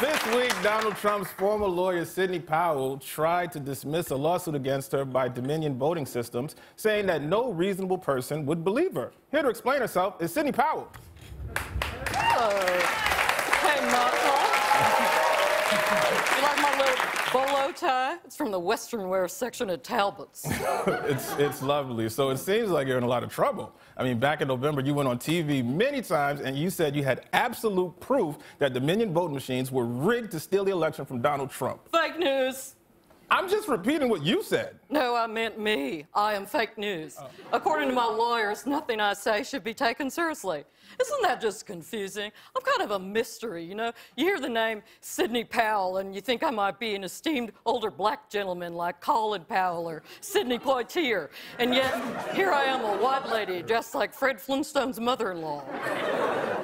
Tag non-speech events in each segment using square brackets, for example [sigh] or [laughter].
This week, Donald Trump's former lawyer, Sidney Powell, tried to dismiss a lawsuit against her by Dominion Voting Systems, saying that no reasonable person would believe her. Here to explain herself is Sidney Powell. Hey, Michael. you like my little bolo tie? It's from the Western wear section at Talbot's. [laughs] it's, it's lovely. So it seems like you're in a lot of trouble. I mean, back in November, you went on TV many times and you said you had absolute proof that Dominion voting machines were rigged to steal the election from Donald Trump. Fake news. I'm just repeating what you said. No, I meant me. I am fake news. Oh. According to my lawyers, nothing I say should be taken seriously. Isn't that just confusing? I'm kind of a mystery, you know? You hear the name Sidney Powell and you think I might be an esteemed older black gentleman like Colin Powell or Sidney Poitier. And yet, here I am, a white lady dressed like Fred Flintstone's mother in law.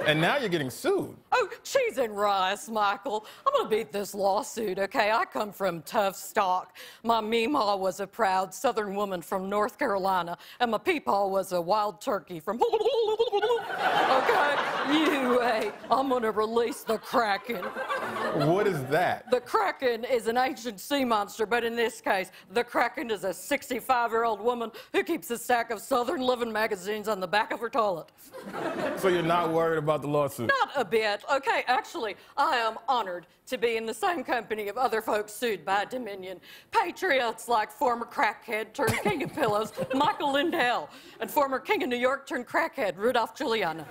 And now you're getting sued. Cheese and rice, Michael. I'm gonna beat this lawsuit, okay? I come from tough stock. My meemaw was a proud southern woman from North Carolina, and my peepaw was a wild turkey from. [laughs] okay? You wait. I'm gonna release the Kraken. What is that? The Kraken is an ancient sea monster, but in this case, the Kraken is a 65 year old woman who keeps a stack of Southern Living magazines on the back of her toilet. So you're not worried about the lawsuit? Not a bit. Okay, actually, I am honored to be in the same company of other folks sued by Dominion. Patriots like former crackhead turned king of pillows, [laughs] Michael Lindell, and former king of New York turned crackhead, Rudolph Giuliani.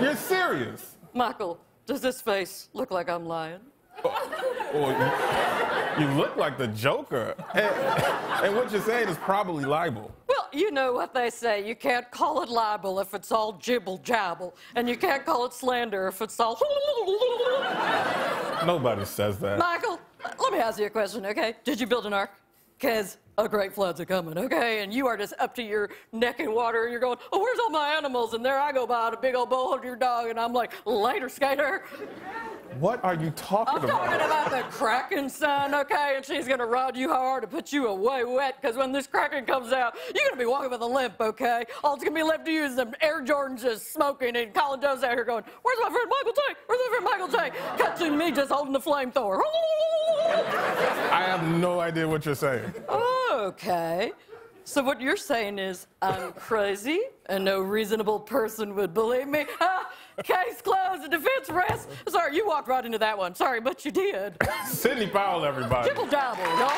You're serious? Michael, does this face look like I'm lying? Oh, oh you, you, look like the Joker. And, and what you're saying is probably libel. You know what they say. You can't call it libel if it's all jibble jabble, and you can't call it slander if it's all. [laughs] Nobody says that. Michael, let me ask you a question, okay? Did you build an ark? Because a great flood's a coming, okay? And you are just up to your neck in water, and you're going, oh, where's all my animals? And there I go by a big old bowl of your dog, and I'm like, later, skater. What are you talking about? I'm talking about the Kraken, son, okay? And she's gonna rod you hard and put you away wet, because when this Kraken comes out, you're gonna be walking with a limp, okay? All it's gonna be left to you is them Air Jordans just smoking, and Colin Jost out here going, Where's my friend Michael Tank? Where's my friend Michael? Cut to me just holding the flamethrower. I have no idea what you're saying. Okay. So what you're saying is I'm crazy and no reasonable person would believe me. [laughs] Ah, case closed. The defense rests. Sorry, you walked right into that one. Sorry, but you did. Sidney Powell, everybody. Jibble jabble, y'all.